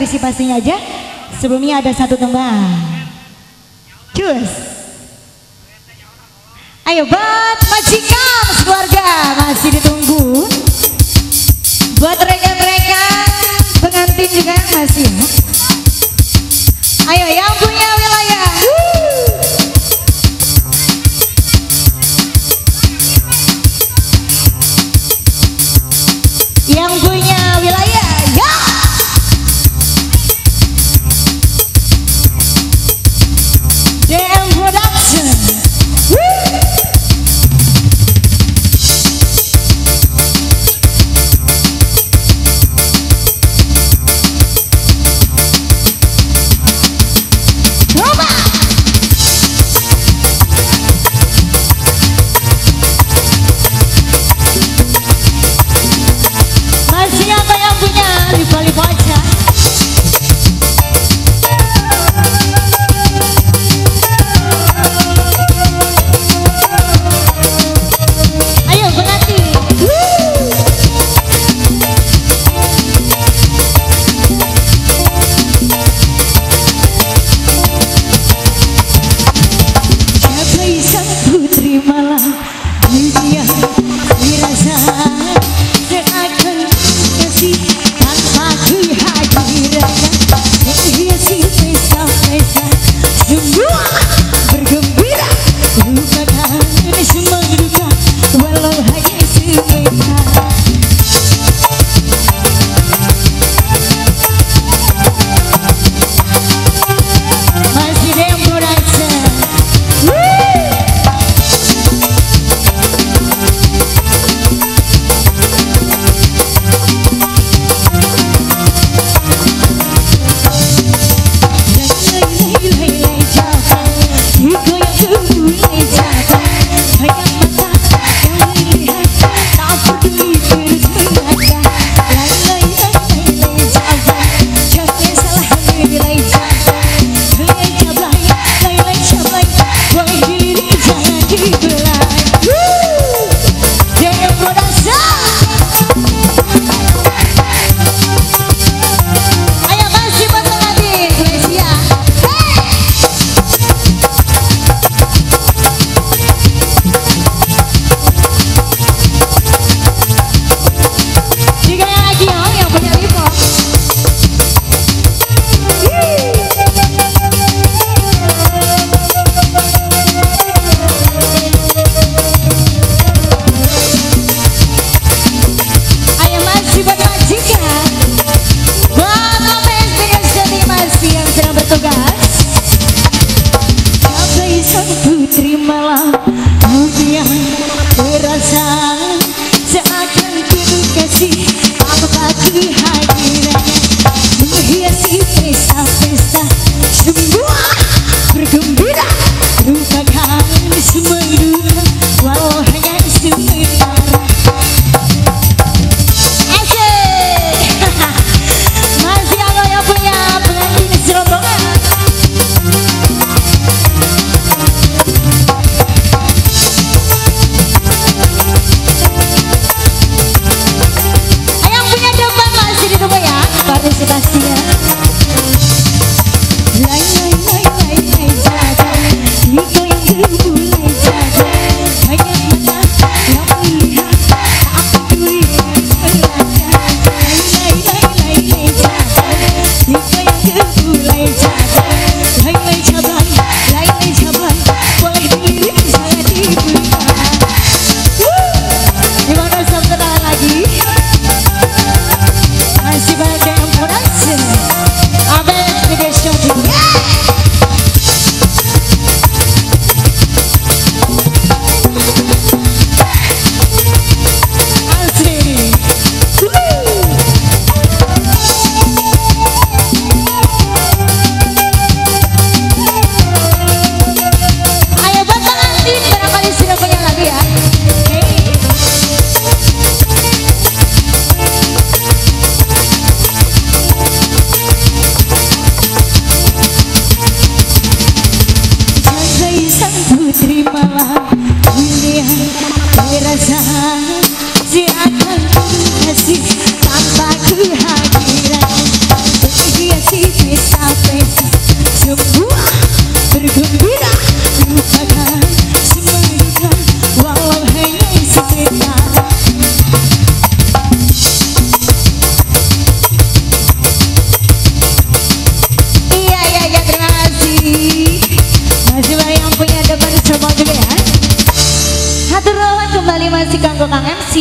partisipasinya aja. Sebelumnya ada satu tembang. Cus. Ayo bat majikan keluarga masih ditunggu. Vamos. malam Yeah. Like Aparecida, eu sih kanggo Kang MC.